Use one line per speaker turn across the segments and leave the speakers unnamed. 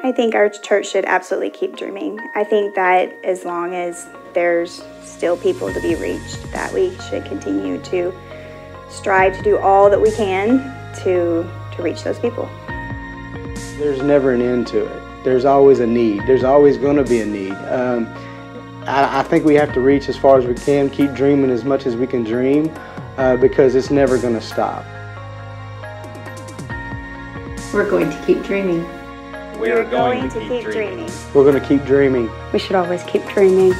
I think our church should absolutely keep dreaming. I think that as long as there's still people to be reached, that we should continue to strive to do all that we can to to reach those people.
There's never an end to it. There's always a need. There's always going to be a need. Um, I, I, think we have to reach as far as we can, keep dreaming as much as we can dream, uh, because it's never going to stop.
We're going to keep dreaming.
We are going, going to, keep, keep dreaming. dreaming.
We're going to keep dreaming.
We should always keep dreaming.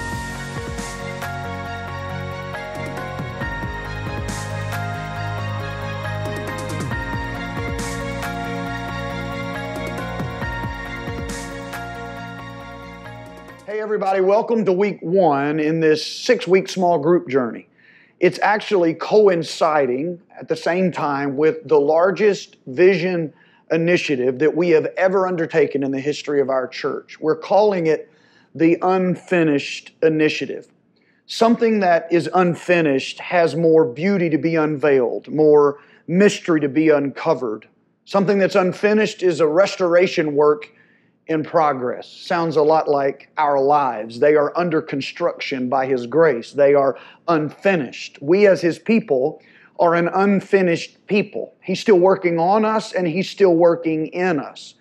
Hey, everybody, welcome to week one in this six week small group journey. It's actually coinciding at the same time with the largest vision initiative that we have ever undertaken in the history of our church. We're calling it the Unfinished Initiative. Something that is unfinished has more beauty to be unveiled, more mystery to be uncovered. Something that's unfinished is a restoration work in progress. Sounds a lot like our lives. They are under construction by His grace, they are unfinished. We, as His people, are an unfinished people. He's still working on us and He's still working in us.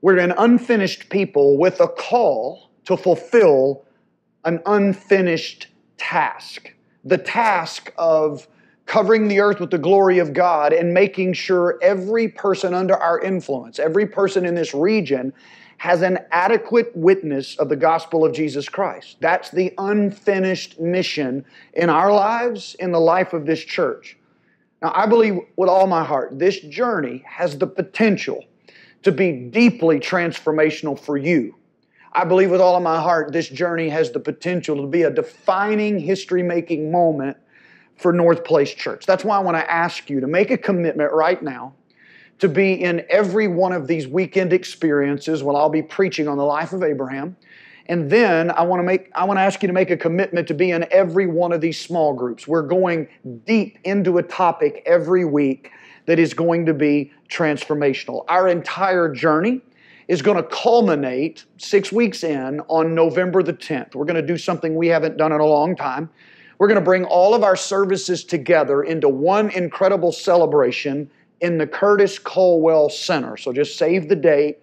We're an unfinished people with a call to fulfill an unfinished task. The task of covering the earth with the glory of God and making sure every person under our influence, every person in this region, has an adequate witness of the gospel of Jesus Christ. That's the unfinished mission in our lives, in the life of this church. Now, I believe with all my heart, this journey has the potential to be deeply transformational for you. I believe with all of my heart, this journey has the potential to be a defining history making moment for Northplace Church. That's why I want to ask you to make a commitment right now to be in every one of these weekend experiences when I'll be preaching on the life of Abraham. And then I want to make I want to ask you to make a commitment to be in every one of these small groups. We're going deep into a topic every week that is going to be transformational. Our entire journey is going to culminate 6 weeks in on November the 10th. We're going to do something we haven't done in a long time. We're going to bring all of our services together into one incredible celebration in the Curtis Culwell Center. So just save the date,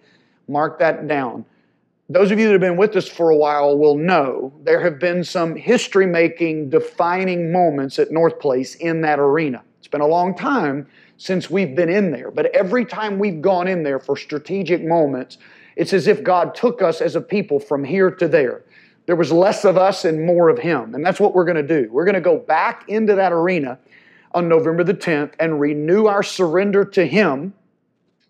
mark that down. Those of you that have been with us for a while will know there have been some history making, defining moments at Northplace in that arena. It's been a long time since we've been in there, but every time we've gone in there for strategic moments, it's as if God took us as a people from here to there. There was less of us and more of Him. And that's what we're going to do. We're going to go back into that arena on November the 10th and renew our surrender to Him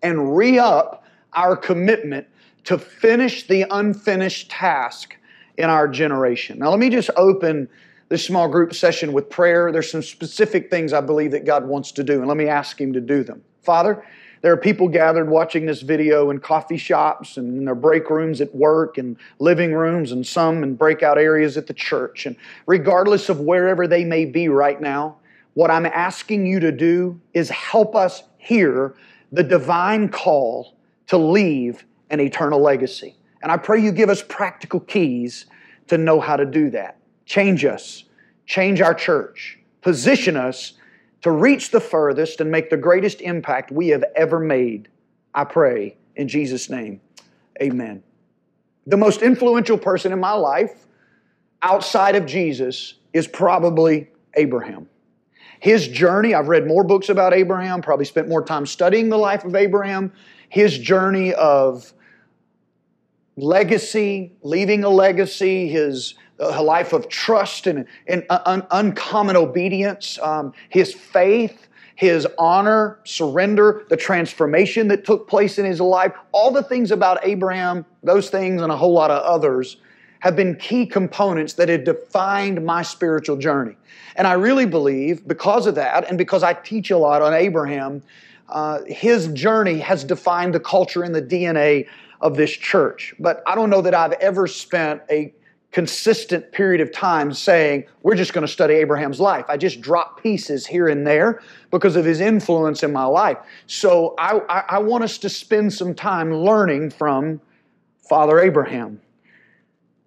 and re up our commitment to finish the unfinished task in our generation. Now, let me just open this small group session with prayer. There's some specific things I believe that God wants to do, and let me ask Him to do them. Father, there are people gathered watching this video in coffee shops and in their break rooms at work and living rooms and some in breakout areas at the church. And regardless of wherever they may be right now, what I'm asking you to do is help us hear the divine call to leave an eternal legacy. And I pray you give us practical keys to know how to do that. Change us, change our church, position us to reach the furthest and make the greatest impact we have ever made. I pray in Jesus' name. Amen. The most influential person in my life outside of Jesus is probably Abraham. His journey, I've read more books about Abraham, probably spent more time studying the life of Abraham. His journey of legacy, leaving a legacy, his a life of trust and, and un, uncommon obedience, um, his faith, his honor, surrender, the transformation that took place in his life, all the things about Abraham, those things and a whole lot of others have been key components that have defined my spiritual journey. And I really believe because of that, and because I teach a lot on Abraham, uh, his journey has defined the culture and the DNA of this church. But I don't know that I've ever spent a consistent period of time saying, we're just going to study Abraham's life. I just drop pieces here and there because of his influence in my life. So I, I, I want us to spend some time learning from Father Abraham.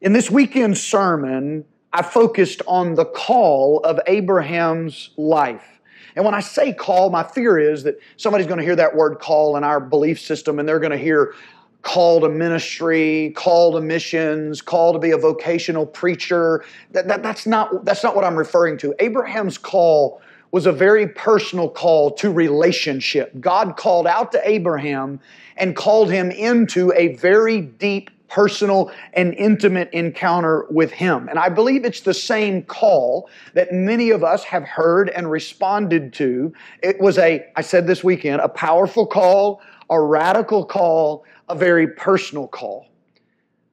In this weekend sermon, I focused on the call of Abraham's life. And when I say call, my fear is that somebody's going to hear that word call in our belief system and they're going to hear call to ministry, call to missions, call to be a vocational preacher. That, that, that's, not, that's not what I'm referring to. Abraham's call was a very personal call to relationship. God called out to Abraham and called him into a very deep personal and intimate encounter with Him. And I believe it's the same call that many of us have heard and responded to. It was a, I said this weekend, a powerful call, a radical call, a very personal call.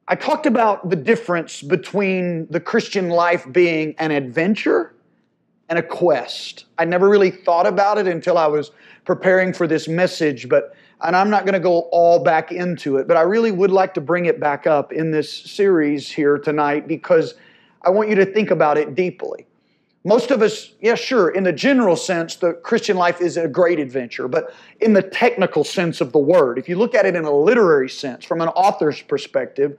I talked about the difference between the Christian life being an adventure and a quest. I never really thought about it until I was preparing for this message, but and I'm not going to go all back into it, but I really would like to bring it back up in this series here tonight because I want you to think about it deeply. Most of us, yeah, sure, in the general sense, the Christian life is a great adventure, but in the technical sense of the word, if you look at it in a literary sense, from an author's perspective,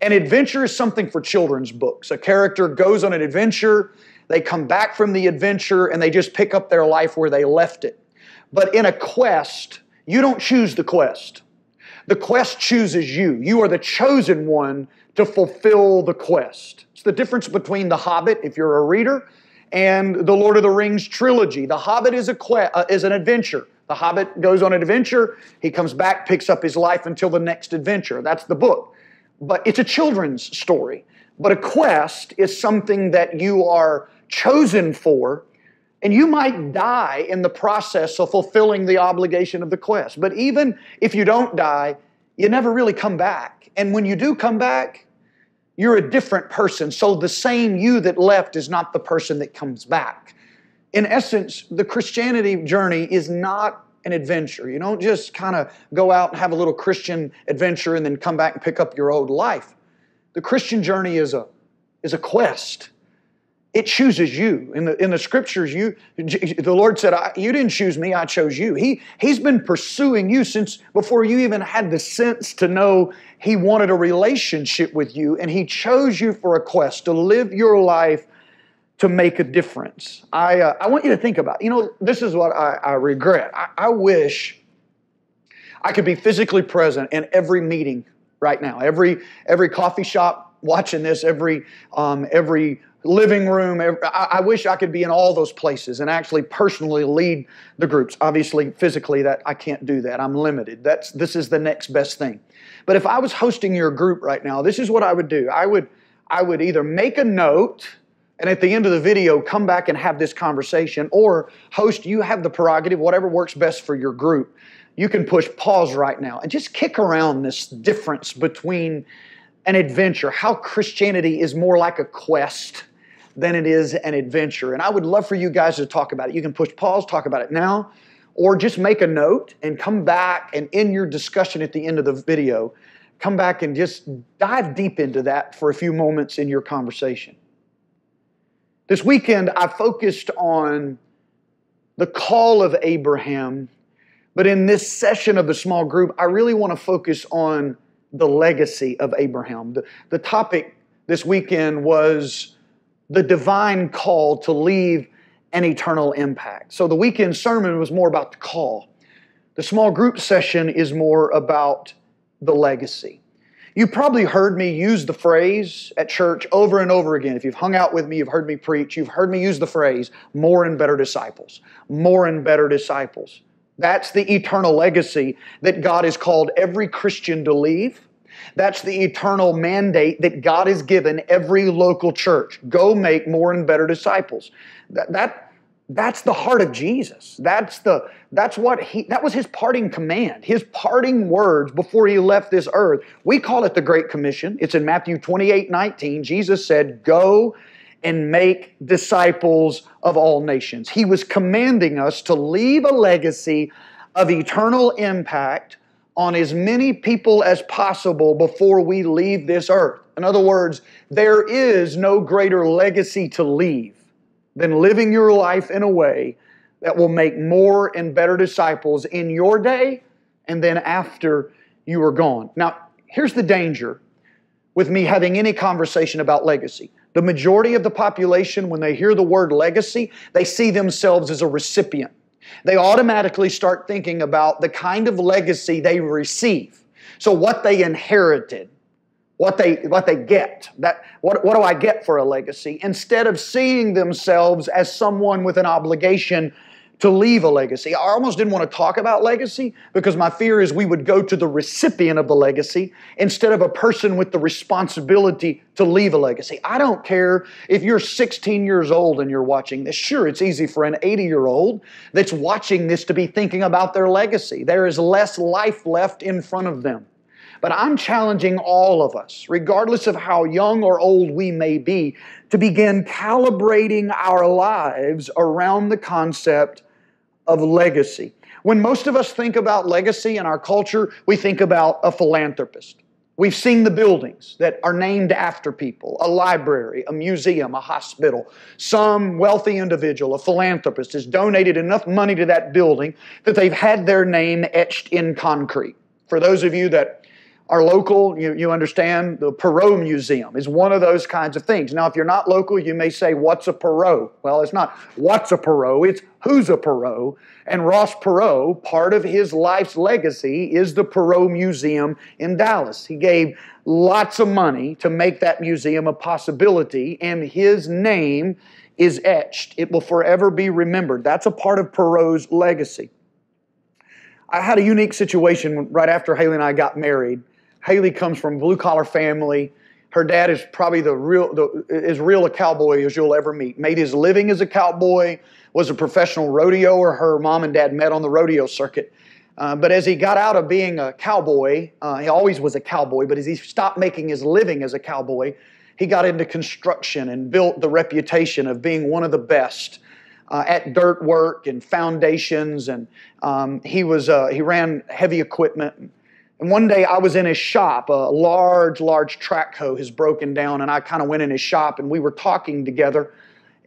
an adventure is something for children's books. A character goes on an adventure, they come back from the adventure, and they just pick up their life where they left it. But in a quest, you don't choose the quest. The quest chooses you. You are the chosen one to fulfill the quest. It's the difference between The Hobbit, if you're a reader, and the Lord of the Rings trilogy. The Hobbit is, a que- uh, is an adventure. The Hobbit goes on an adventure, he comes back, picks up his life until the next adventure. That's the book. But it's a children's story. But a quest is something that you are chosen for and you might die in the process of fulfilling the obligation of the quest. But even if you don't die, you never really come back. And when you do come back, you're a different person. So the same you that left is not the person that comes back. In essence, the Christianity journey is not an adventure. You don't just kind of go out and have a little Christian adventure and then come back and pick up your old life. The Christian journey is a, is a quest. It chooses you. In the, in the scriptures, you, the Lord said, You didn't choose me, I chose you. He, he's been pursuing you since before you even had the sense to know He wanted a relationship with you, and He chose you for a quest to live your life to make a difference. I, uh, I want you to think about, you know, this is what I, I regret. I, I wish I could be physically present in every meeting right now, every, every coffee shop watching this, every, um, every living room. I, wish I could be in all those places and actually personally lead the groups. Obviously, physically, that I can't do that. I'm limited. That's this is the next best thing. But if I was hosting your group right now, this is what I would do. I would I would either make a note and at the end of the video come back and have this conversation or host you have the prerogative whatever works best for your group you can push pause right now and just kick around this difference between an adventure how christianity is more like a quest than it is an adventure. And I would love for you guys to talk about it. You can push pause, talk about it now, or just make a note and come back and in your discussion at the end of the video, come back and just dive deep into that for a few moments in your conversation. This weekend, I focused on the call of Abraham, but in this session of the small group, I really want to focus on the legacy of Abraham. The, the topic this weekend was the divine call to leave an eternal impact. So the weekend sermon was more about the call. The small group session is more about the legacy. You probably heard me use the phrase at church over and over again. If you've hung out with me, you've heard me preach, you've heard me use the phrase more and better disciples. More and better disciples. That's the eternal legacy that God has called every Christian to leave that's the eternal mandate that God has given every local church. Go make more and better disciples. That, that that's the heart of Jesus. That's the that's what he that was his parting command. His parting words before he left this earth. We call it the Great Commission. It's in Matthew 28, 19. Jesus said, Go and make disciples of all nations. He was commanding us to leave a legacy of eternal impact on as many people as possible before we leave this earth. In other words, there is no greater legacy to leave than living your life in a way that will make more and better disciples in your day and then after you are gone. Now, here's the danger with me having any conversation about legacy. The majority of the population, when they hear the word legacy, they see themselves as a recipient. They automatically start thinking about the kind of legacy they receive. So, what they inherited, what they, what they get. That, what, what do I get for a legacy? Instead of seeing themselves as someone with an obligation to leave a legacy. I almost didn't want to talk about legacy because my fear is we would go to the recipient of the legacy instead of a person with the responsibility to leave a legacy. I don't care if you're 16 years old and you're watching this. Sure, it's easy for an 80 year old that's watching this to be thinking about their legacy. There is less life left in front of them. But I'm challenging all of us, regardless of how young or old we may be, to begin calibrating our lives around the concept of legacy. When most of us think about legacy in our culture, we think about a philanthropist. We've seen the buildings that are named after people a library, a museum, a hospital. Some wealthy individual, a philanthropist, has donated enough money to that building that they've had their name etched in concrete. For those of you that are local, you, you understand the Perot Museum is one of those kinds of things. Now, if you're not local, you may say, What's a Perot? Well, it's not what's a Perot, it's who's a Perot. And Ross Perot, part of his life's legacy is the Perot Museum in Dallas. He gave lots of money to make that museum a possibility, and his name is etched. It will forever be remembered. That's a part of Perot's legacy. I had a unique situation right after Haley and I got married. Haley comes from a blue collar family. Her dad is probably the real, the, as real a cowboy as you'll ever meet. Made his living as a cowboy, was a professional rodeoer. Her mom and dad met on the rodeo circuit. Uh, but as he got out of being a cowboy, uh, he always was a cowboy, but as he stopped making his living as a cowboy, he got into construction and built the reputation of being one of the best uh, at dirt work and foundations. And um, he was uh, he ran heavy equipment. And one day I was in his shop. A large, large track hoe has broken down, and I kind of went in his shop and we were talking together.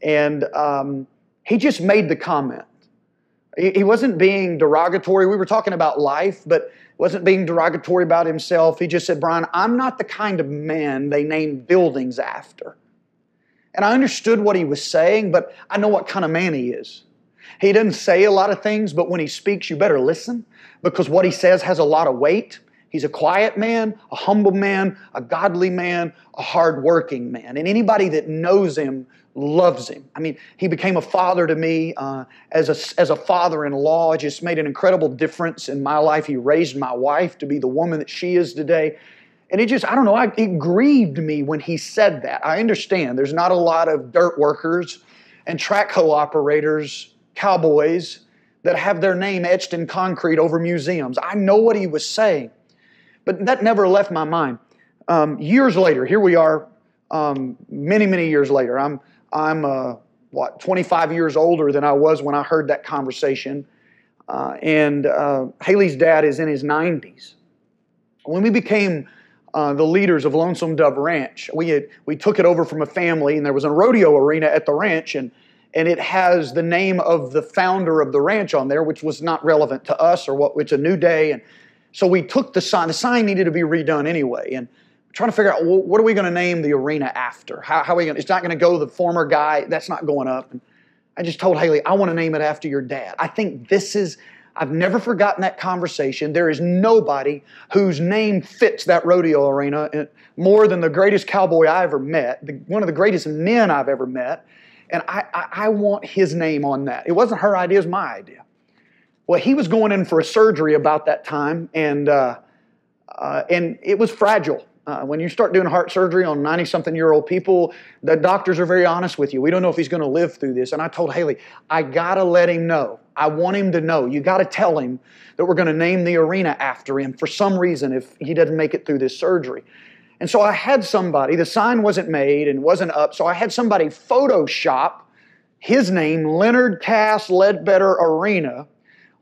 And um, he just made the comment. He, wasn't being derogatory. We were talking about life, but wasn't being derogatory about himself. He just said, Bryan, I'm not the kind of man they name buildings after. And I understood what he was saying, but I know what kind of man he is. He doesn't say a lot of things, but when he speaks, you better listen because what he says has a lot of weight. He's a quiet man, a humble man, a godly man, a hardworking man. And anybody that knows him loves him. I mean, he became a father to me uh, as, a, as a father in law. It just made an incredible difference in my life. He raised my wife to be the woman that she is today. And it just, I don't know, I, it grieved me when he said that. I understand there's not a lot of dirt workers and track operators, cowboys, that have their name etched in concrete over museums. I know what he was saying, but that never left my mind. Um, years later, here we are, um, many, many years later. I'm, I'm uh, what, 25 years older than I was when I heard that conversation. Uh, and uh, Haley's dad is in his 90s. When we became uh, the leaders of Lonesome Dove Ranch. We had we took it over from a family, and there was a rodeo arena at the ranch, and and it has the name of the founder of the ranch on there, which was not relevant to us or what. It's a new day, and so we took the sign. The sign needed to be redone anyway, and trying to figure out well, what are we going to name the arena after? How, how are we going? It's not going to go the former guy. That's not going up. And I just told Haley, I want to name it after your dad. I think this is I've never forgotten that conversation. There is nobody whose name fits that rodeo arena eh, more than the greatest cowboy I ever met, the, one of the greatest men I've ever met. And I, I, I want his name on that. It wasn't her idea, it was my idea. Well, he was going in for a surgery about that time, and, uh, uh, and it was fragile. Uh, when you start doing heart surgery on 90 something year old people, the doctors are very honest with you. We don't know if he's going to live through this. And I told Haley, I got to let him know. I want him to know. You got to tell him that we're going to name the arena after him for some reason if he doesn't make it through this surgery. And so I had somebody, the sign wasn't made and wasn't up, so I had somebody Photoshop his name, Leonard Cass Ledbetter Arena,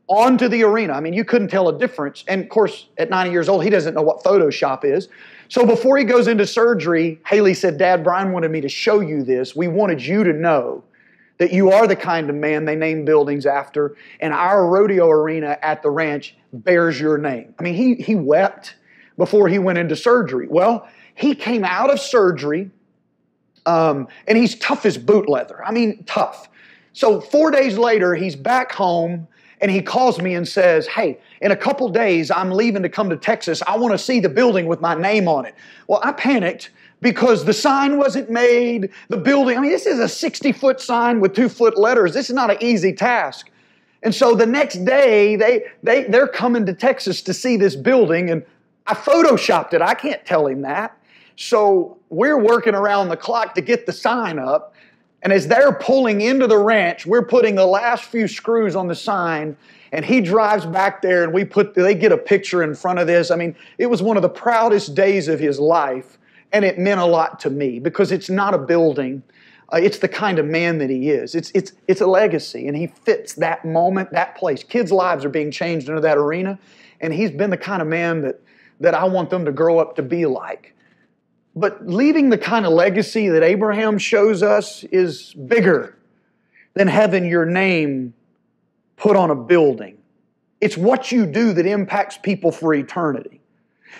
onto the arena. I mean, you couldn't tell a difference. And of course, at 90 years old, he doesn't know what Photoshop is. So before he goes into surgery, Haley said, Dad, Bryan wanted me to show you this. We wanted you to know that you are the kind of man they name buildings after, and our rodeo arena at the ranch bears your name. I mean, he, he wept, before he went into surgery? Well, he came out of surgery um, and he's tough as boot leather. I mean, tough. So four days later, he's back home and he calls me and says, Hey, in a couple days, I'm leaving to come to Texas. I want to see the building with my name on it. Well, I panicked because the sign wasn't made, the building, I mean, this is a 60 foot sign with two foot letters. This is not an easy task. And so the next day, they, they, they're coming to Texas to see this building, and I photoshopped it. I can't tell him that. So we're working around the clock to get the sign up. And as they're pulling into the ranch, we're putting the last few screws on the sign. And he drives back there, and we put they get a picture in front of this. I mean, it was one of the proudest days of his life, and it meant a lot to me because it's not a building. Uh, it's the kind of man that he is. It's, it's, it's a legacy, and he fits that moment, that place. Kids' lives are being changed into that arena, and he's been the kind of man that, that I want them to grow up to be like. But leaving the kind of legacy that Abraham shows us is bigger than having your name put on a building. It's what you do that impacts people for eternity.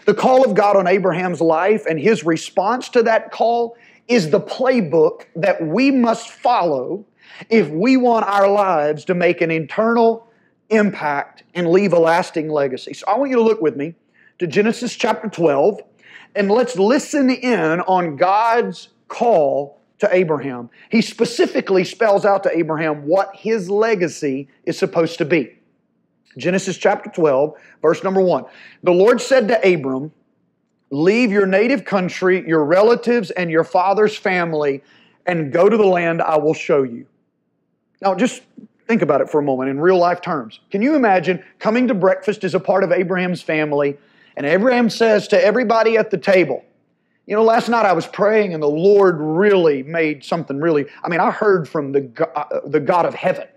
The call of God on Abraham's life and his response to that call is the playbook that we must follow if we want our lives to make an internal impact and leave a lasting legacy. So I want you to look with me to Genesis chapter 12 and let's listen in on God's call to Abraham. He specifically spells out to Abraham what his legacy is supposed to be. Genesis chapter 12, verse number 1. The Lord said to Abram, Leave your native country, your relatives, and your father's family, and go to the land I will show you. Now, just think about it for a moment in real life terms. Can you imagine coming to breakfast as a part of Abraham's family and Abraham says to everybody at the table, you know, last night I was praying and the Lord really made something really, I mean, I heard from the God, uh, the God of heaven.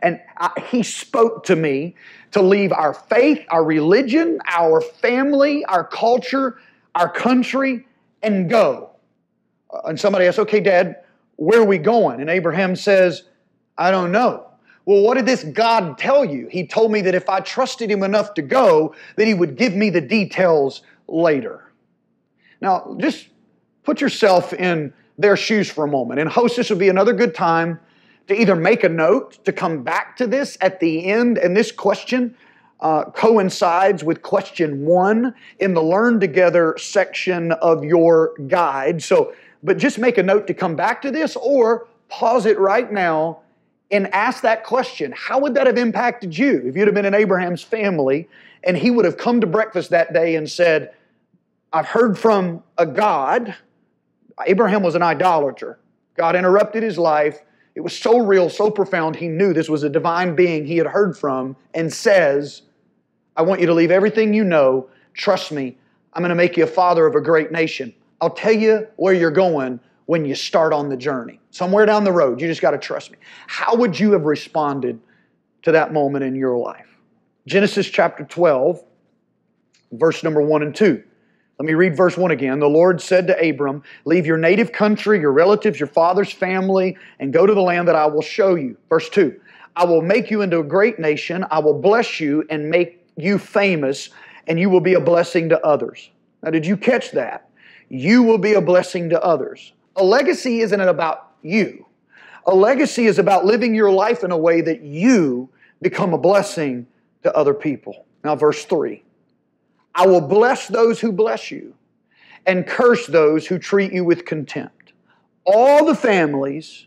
And I, he spoke to me to leave our faith, our religion, our family, our culture, our country, and go. Uh, and somebody asks, okay, Dad, where are we going? And Abraham says, I don't know. Well, what did this God tell you? He told me that if I trusted him enough to go, that he would give me the details later. Now, just put yourself in their shoes for a moment. And host, this would be another good time to either make a note to come back to this at the end, and this question uh, coincides with question one in the Learn Together section of your guide. So, but just make a note to come back to this or pause it right now and ask that question how would that have impacted you if you'd have been in Abraham's family and he would have come to breakfast that day and said, I've heard from a God. Abraham was an idolater. God interrupted his life. It was so real, so profound, he knew this was a divine being he had heard from and says, I want you to leave everything you know. Trust me, I'm going to make you a father of a great nation. I'll tell you where you're going when you start on the journey. Somewhere down the road, you just got to trust me. How would you have responded to that moment in your life? Genesis chapter 12, verse number 1 and 2. Let me read verse 1 again. The Lord said to Abram, Leave your native country, your relatives, your father's family, and go to the land that I will show you. Verse 2 I will make you into a great nation. I will bless you and make you famous, and you will be a blessing to others. Now, did you catch that? You will be a blessing to others. A legacy isn't about you. A legacy is about living your life in a way that you become a blessing to other people. Now, verse 3 I will bless those who bless you and curse those who treat you with contempt. All the families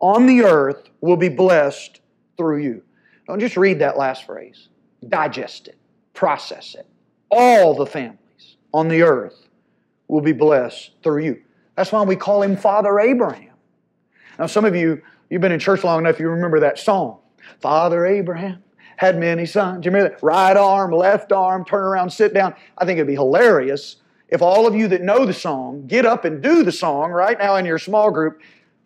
on the earth will be blessed through you. Don't just read that last phrase, digest it, process it. All the families on the earth will be blessed through you. That's why we call him Father Abraham. Now, some of you, you've been in church long enough, you remember that song. Father Abraham had many sons. Do you remember that? Right arm, left arm, turn around, sit down. I think it'd be hilarious if all of you that know the song get up and do the song right now in your small group.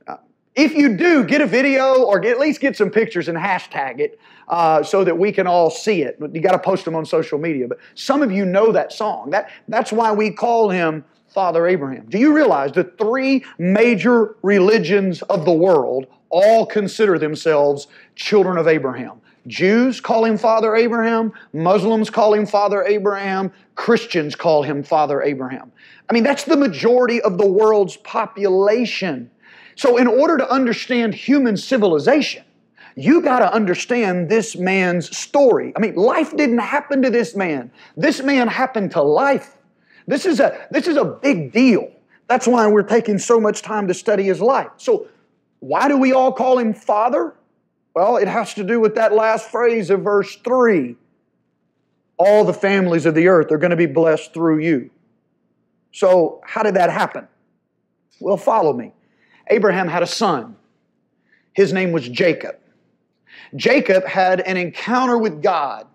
Uh, if you do, get a video or get, at least get some pictures and hashtag it uh, so that we can all see it. You got to post them on social media. But some of you know that song. That, that's why we call him Father Abraham. Do you realize the three major religions of the world all consider themselves children of Abraham? Jews call him Father Abraham, Muslims call him Father Abraham, Christians call him Father Abraham. I mean, that's the majority of the world's population. So, in order to understand human civilization, you got to understand this man's story. I mean, life didn't happen to this man. This man happened to life. This is a this is a big deal. That's why we're taking so much time to study his life. So, why do we all call him father? Well, it has to do with that last phrase of verse 3. All the families of the earth are going to be blessed through you. So, how did that happen? Well, follow me. Abraham had a son. His name was Jacob. Jacob had an encounter with God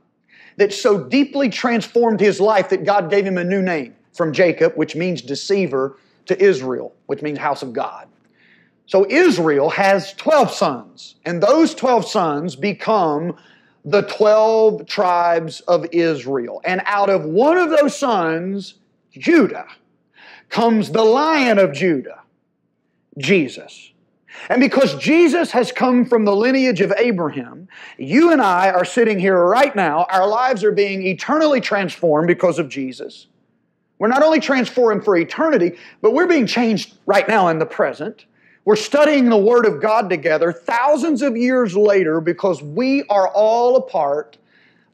that so deeply transformed his life that God gave him a new name from Jacob, which means deceiver, to Israel, which means house of God. So Israel has 12 sons, and those 12 sons become the 12 tribes of Israel. And out of one of those sons, Judah, comes the lion of Judah, Jesus. And because Jesus has come from the lineage of Abraham, you and I are sitting here right now. Our lives are being eternally transformed because of Jesus. We're not only transformed for eternity, but we're being changed right now in the present. We're studying the Word of God together thousands of years later because we are all a part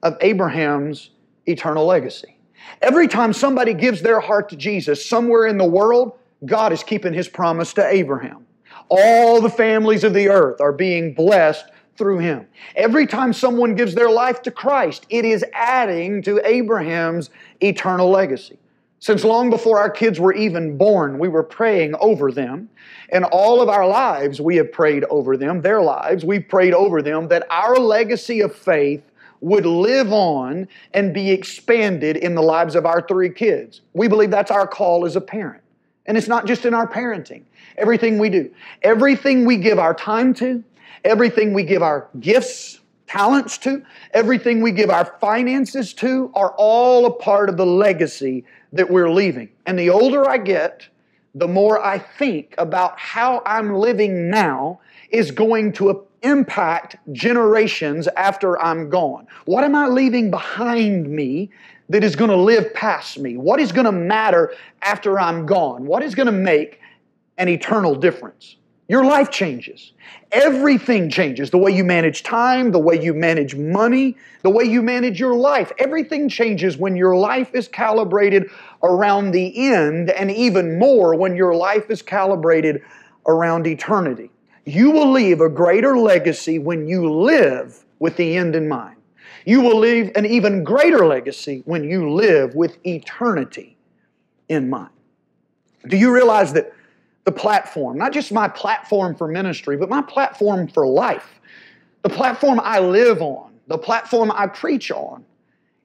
of Abraham's eternal legacy. Every time somebody gives their heart to Jesus somewhere in the world, God is keeping His promise to Abraham. All the families of the earth are being blessed through him. Every time someone gives their life to Christ, it is adding to Abraham's eternal legacy. Since long before our kids were even born, we were praying over them. And all of our lives, we have prayed over them, their lives, we've prayed over them that our legacy of faith would live on and be expanded in the lives of our three kids. We believe that's our call as a parent. And it's not just in our parenting, everything we do. Everything we give our time to, everything we give our gifts, talents to, everything we give our finances to are all a part of the legacy that we're leaving. And the older I get, the more I think about how I'm living now is going to impact generations after I'm gone. What am I leaving behind me that is going to live past me? What is going to matter after I'm gone? What is going to make an eternal difference? Your life changes. Everything changes. The way you manage time, the way you manage money, the way you manage your life. Everything changes when your life is calibrated around the end, and even more when your life is calibrated around eternity. You will leave a greater legacy when you live with the end in mind. You will leave an even greater legacy when you live with eternity in mind. Do you realize that the platform, not just my platform for ministry, but my platform for life, the platform I live on, the platform I preach on,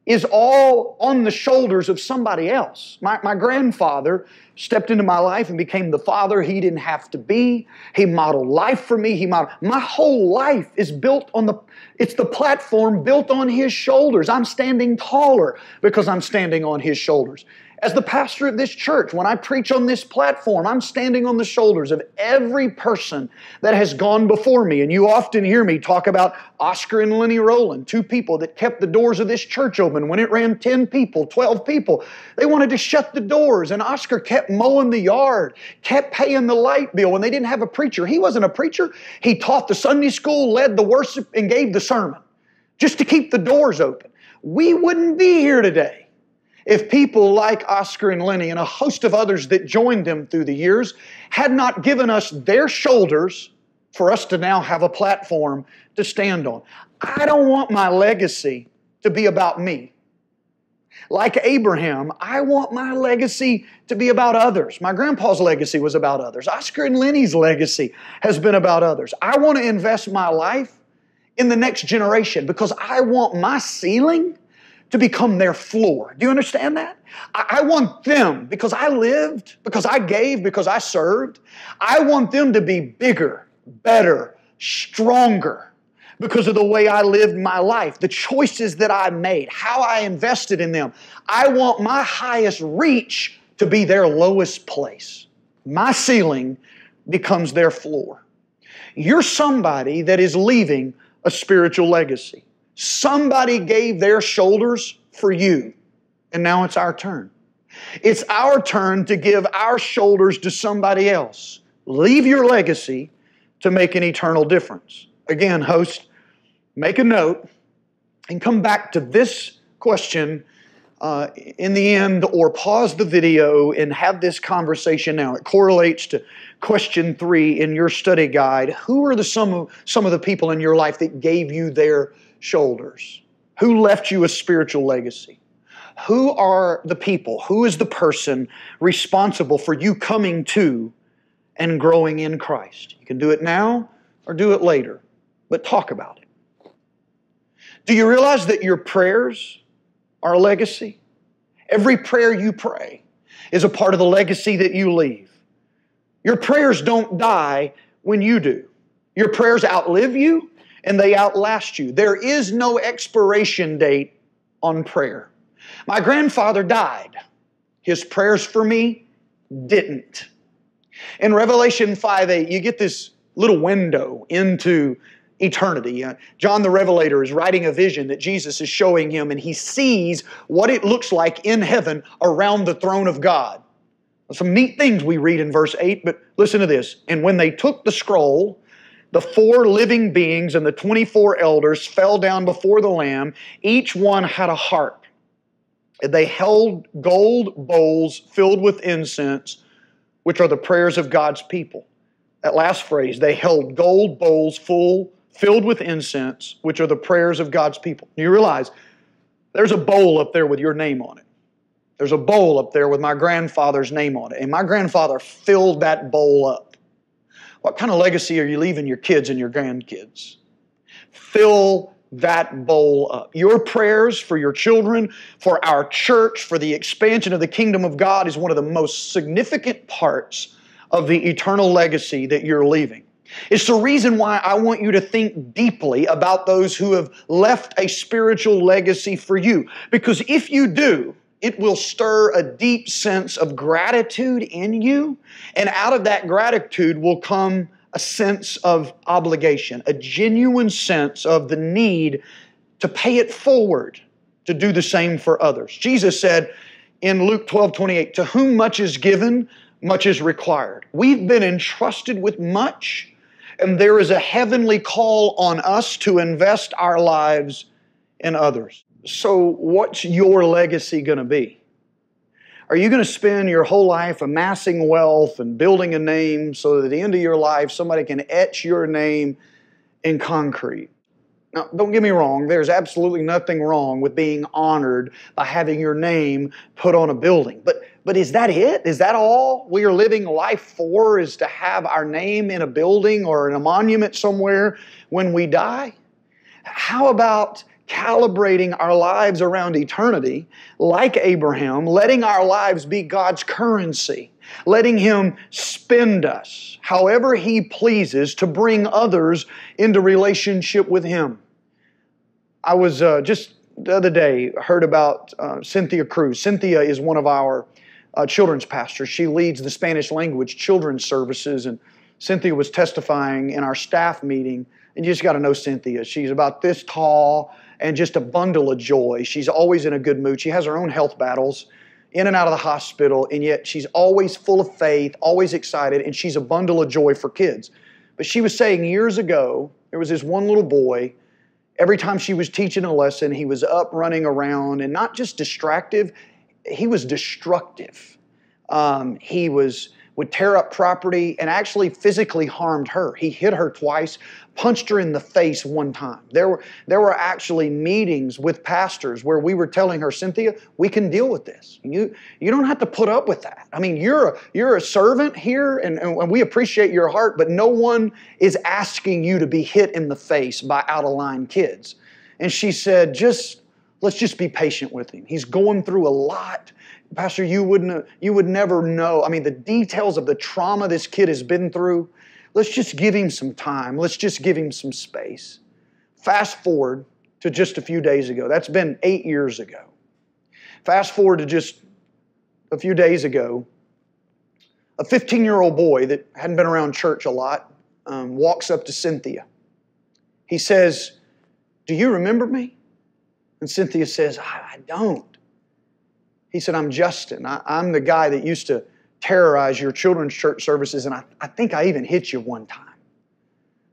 is all on the shoulders of somebody else. My, my grandfather stepped into my life and became the father he didn't have to be. He modeled life for me. He modeled my whole life is built on the it's the platform built on his shoulders. I'm standing taller because I'm standing on his shoulders. As the pastor of this church, when I preach on this platform, I'm standing on the shoulders of every person that has gone before me. And you often hear me talk about Oscar and Lenny Rowland, two people that kept the doors of this church open when it ran 10 people, 12 people. They wanted to shut the doors, and Oscar kept mowing the yard, kept paying the light bill when they didn't have a preacher. He wasn't a preacher. He taught the Sunday school, led the worship, and gave the sermon just to keep the doors open. We wouldn't be here today if people like Oscar and Lenny and a host of others that joined them through the years had not given us their shoulders for us to now have a platform to stand on. I don't want my legacy to be about me. Like Abraham, I want my legacy to be about others. My grandpa's legacy was about others. Oscar and Lenny's legacy has been about others. I want to invest my life in the next generation because I want my ceiling to become their floor. Do you understand that? I, want them, because I lived, because I gave, because I served, I want them to be bigger, better, stronger because of the way I lived my life, the choices that I made, how I invested in them. I want my highest reach to be their lowest place. My ceiling becomes their floor. You're somebody that is leaving a spiritual legacy. Somebody gave their shoulders for you, and now it's our turn. It's our turn to give our shoulders to somebody else. Leave your legacy to make an eternal difference. Again, host, make a note and come back to this question uh, in the end or pause the video and have this conversation now. It correlates to question three in your study guide. Who are the some of, some of the people in your life that gave you their shoulders? Who left you a spiritual legacy? Who are the people? Who is the person responsible for you coming to and growing in Christ? You can do it now or do it later, but talk about it. Do you realize that your prayers are a legacy? Every prayer you pray is a part of the legacy that you leave. Your prayers don't die when you do. Your prayers outlive you and they outlast you. There is no expiration date on prayer. My grandfather died. His prayers for me didn't. In Revelation 5 8, you get this little window into eternity. Uh, John the Revelator is writing a vision that Jesus is showing him, and he sees what it looks like in heaven around the throne of God. Some neat things we read in verse 8, but listen to this. And when they took the scroll, the four living beings and the 24 elders fell down before the Lamb. Each one had a harp. They held gold bowls filled with incense, which are the prayers of God's people. That last phrase, they held gold bowls full filled with incense, which are the prayers of God's people. You realize there's a bowl up there with your name on it. There's a bowl up there with my grandfather's name on it. And my grandfather filled that bowl up. What kind of legacy are you leaving your kids and your grandkids? Fill that bowl up. Your prayers for your children, for our church, for the expansion of the kingdom of God is one of the most significant parts of the eternal legacy that you're leaving. It's the reason why I want you to think deeply about those who have left a spiritual legacy for you. Because if you do, it will stir a deep sense of gratitude in you. And out of that gratitude will come a sense of obligation, a genuine sense of the need to pay it forward, to do the same for others. Jesus said in Luke 12 28, To whom much is given, much is required. We've been entrusted with much and there is a heavenly call on us to invest our lives in others. So, what's your legacy going to be? Are you going to spend your whole life amassing wealth and building a name so that at the end of your life somebody can etch your name in concrete? Now, don't get me wrong, there's absolutely nothing wrong with being honored by having your name put on a building. But, but is that it? Is that all we are living life for, is to have our name in a building or in a monument somewhere when we die? How about calibrating our lives around eternity like Abraham, letting our lives be God's currency, letting Him spend us however He pleases to bring others into relationship with Him. I was uh, just the other day heard about uh, Cynthia Cruz. Cynthia is one of our uh, children's pastors. She leads the Spanish language children's services, and Cynthia was testifying in our staff meeting. And you just got to know Cynthia. She's about this tall and just a bundle of joy. She's always in a good mood. She has her own health battles in and out of the hospital, and yet she's always full of faith, always excited, and she's a bundle of joy for kids. But she was saying years ago, there was this one little boy. Every time she was teaching a lesson, he was up running around and not just distractive, he was destructive. Um, he was would tear up property and actually physically harmed her. He hit her twice, punched her in the face one time. There were, there were actually meetings with pastors where we were telling her, Cynthia, we can deal with this. You, you don't have to put up with that. I mean, you're a, you're a servant here and, and we appreciate your heart, but no one is asking you to be hit in the face by out of line kids. And she said, just let's just be patient with him. He's going through a lot Pastor, you wouldn't you would never know. I mean, the details of the trauma this kid has been through. Let's just give him some time. Let's just give him some space. Fast forward to just a few days ago. That's been eight years ago. Fast forward to just a few days ago. A 15 year old boy that hadn't been around church a lot um, walks up to Cynthia. He says, Do you remember me? And Cynthia says, I, I don't. He said, I'm Justin. I, am the guy that used to terrorize your children's church services, and I, I think I even hit you one time.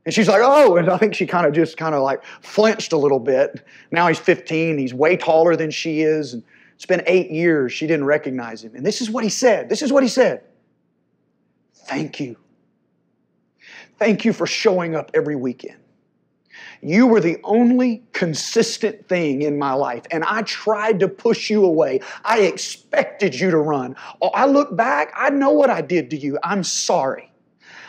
And she's like, oh, and I think she kind of just kind of like flinched a little bit. Now he's 15, he's way taller than she is, and it's been eight years. She didn't recognize him. And this is what he said. This is what he said. Thank you. Thank you for showing up every weekend. You were the only consistent thing in my life, and I tried to push you away. I expected you to run. Oh, I look back, I know what I did to you. I'm sorry.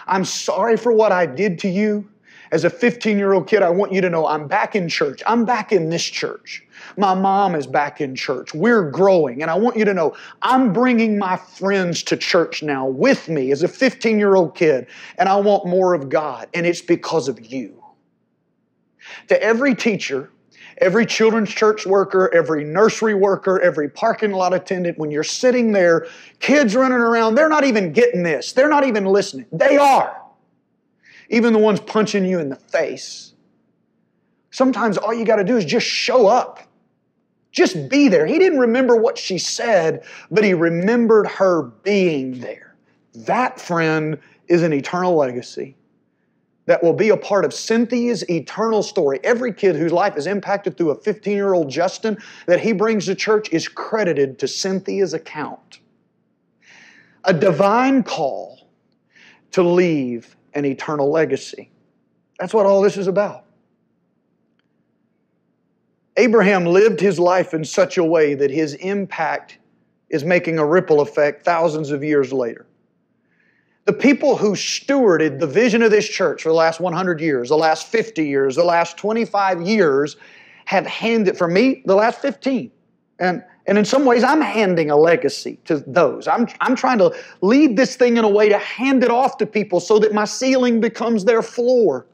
I'm sorry for what I did to you. As a 15 year old kid, I want you to know I'm back in church. I'm back in this church. My mom is back in church. We're growing. And I want you to know I'm bringing my friends to church now with me as a 15 year old kid. And I want more of God. And it's because of you. To every teacher, every children's church worker, every nursery worker, every parking lot attendant, when you're sitting there, kids running around, they're not even getting this. They're not even listening. They are. Even the ones punching you in the face. Sometimes all you got to do is just show up. Just be there. He didn't remember what she said, but he remembered her being there. That, friend, is an eternal legacy that will be a part of Cynthia's eternal story. Every kid whose life is impacted through a 15 year old Justin that he brings to church is credited to Cynthia's account. A divine call to leave an eternal legacy. That's what all this is about. Abraham lived his life in such a way that his impact is making a ripple effect thousands of years later. The people who stewarded the vision of this church for the last 100 years, the last 50 years, the last 25 years have handed, for me, the last 15. And, and in some ways, I'm handing a legacy to those. I'm, I'm trying to lead this thing in a way to hand it off to people so that my ceiling becomes their floor.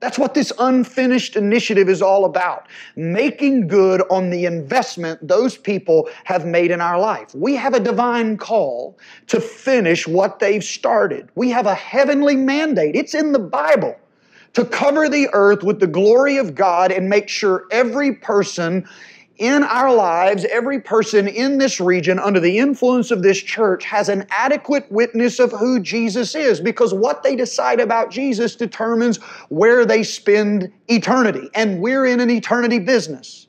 That's what this unfinished initiative is all about. Making good on the investment those people have made in our life. We have a divine call to finish what they've started. We have a heavenly mandate. It's in the Bible to cover the earth with the glory of God and make sure every person in our lives, every person in this region under the influence of this church has an adequate witness of who Jesus is because what they decide about Jesus determines where they spend eternity. And we're in an eternity business.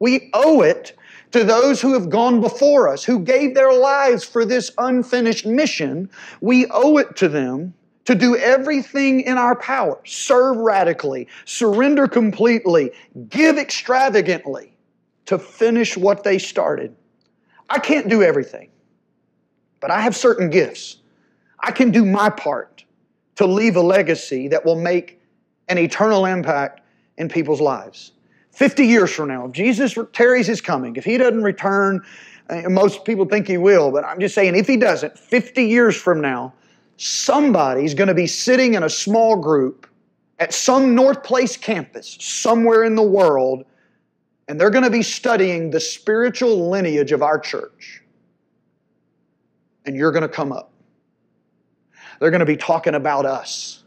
We owe it to those who have gone before us, who gave their lives for this unfinished mission. We owe it to them to do everything in our power, serve radically, surrender completely, give extravagantly to finish what they started. I can't do everything, but I have certain gifts. I can do my part to leave a legacy that will make an eternal impact in people's lives. 50 years from now, if Jesus tarries his coming, if he doesn't return, uh, most people think he will, but I'm just saying if he doesn't, 50 years from now, somebody's going to be sitting in a small group at some Northplace campus somewhere in the world and they're going to be studying the spiritual lineage of our church. And you're going to come up. They're going to be talking about us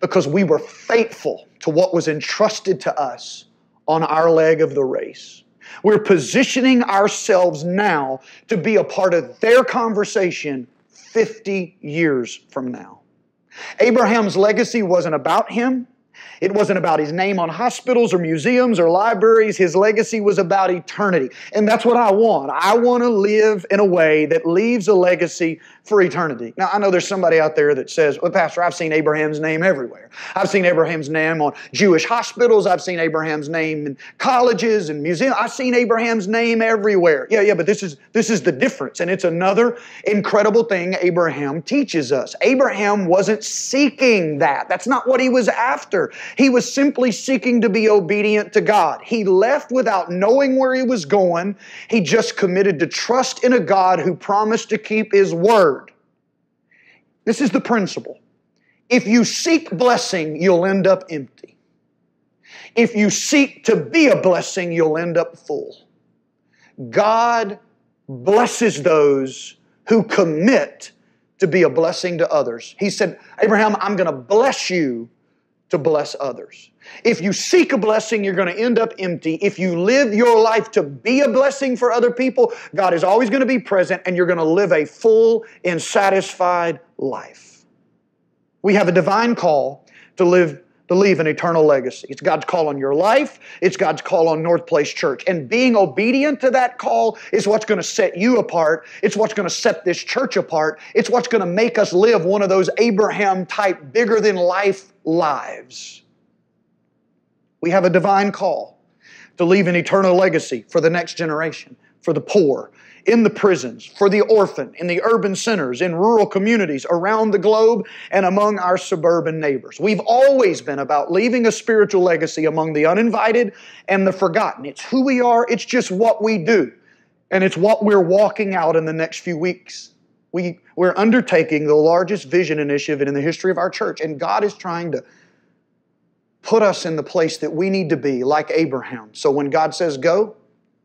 because we were faithful to what was entrusted to us on our leg of the race. We're positioning ourselves now to be a part of their conversation 50 years from now. Abraham's legacy wasn't about him. It wasn't about his name on hospitals or museums or libraries. His legacy was about eternity. And that's what I want. I want to live in a way that leaves a legacy for eternity. Now, I know there's somebody out there that says, well, Pastor, I've seen Abraham's name everywhere. I've seen Abraham's name on Jewish hospitals. I've seen Abraham's name in colleges and museums. I've seen Abraham's name everywhere. Yeah, yeah, but this is, this is the difference. And it's another incredible thing Abraham teaches us. Abraham wasn't seeking that. That's not what he was after. He was simply seeking to be obedient to God. He left without knowing where he was going. He just committed to trust in a God who promised to keep his word. This is the principle. If you seek blessing, you'll end up empty. If you seek to be a blessing, you'll end up full. God blesses those who commit to be a blessing to others. He said, Abraham, I'm going to bless you to bless others. If you seek a blessing, you're going to end up empty. If you live your life to be a blessing for other people, God is always going to be present and you're going to live a full and satisfied life. We have a divine call to live to leave an eternal legacy. It's God's call on your life, it's God's call on Northplace Church. And being obedient to that call is what's going to set you apart. It's what's going to set this church apart. It's what's going to make us live one of those Abraham type, bigger than life lives. We have a divine call to leave an eternal legacy for the next generation, for the poor, in the prisons, for the orphan, in the urban centers, in rural communities around the globe, and among our suburban neighbors. We've always been about leaving a spiritual legacy among the uninvited and the forgotten. It's who we are, it's just what we do, and it's what we're walking out in the next few weeks. We, we're undertaking the largest vision initiative in the history of our church, and God is trying to put us in the place that we need to be, like Abraham. So when God says go,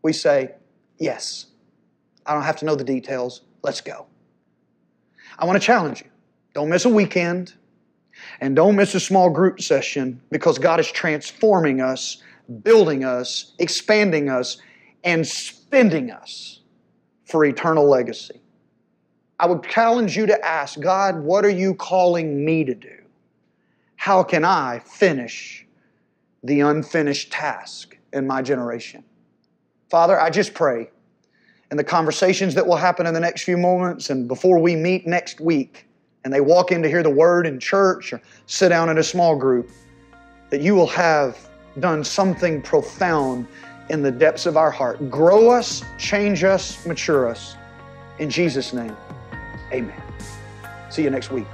we say yes. I don't have to know the details. Let's go. I want to challenge you. Don't miss a weekend and don't miss a small group session because God is transforming us, building us, expanding us, and spending us for eternal legacy. I would challenge you to ask God, what are you calling me to do? How can I finish the unfinished task in my generation? Father, I just pray and the conversations that will happen in the next few moments and before we meet next week and they walk in to hear the word in church or sit down in a small group, that you will have done something profound in the depths of our heart. Grow us, change us, mature us. In Jesus' name, amen. See you next week.